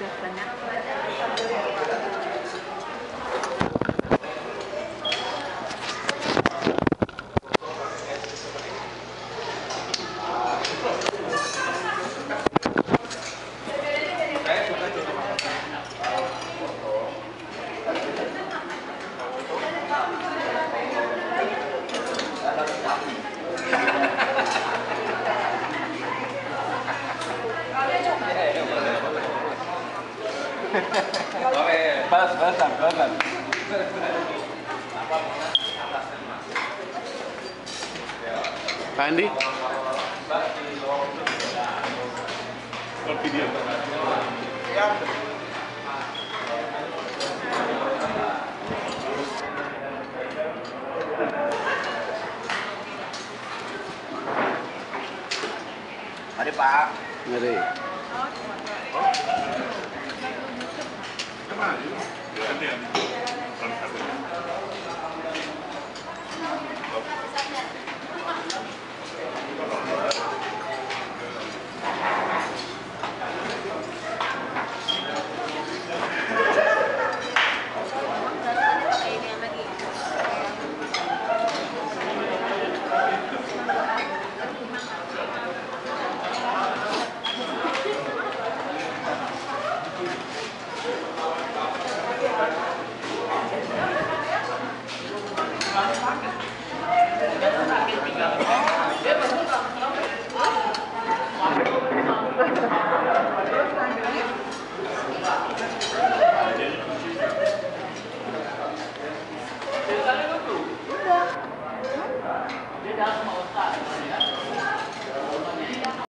Gracias. Kelihatan, kelihatan. Pak Andi? video. Mari Pak. Mari. Come on, you. Yeah. does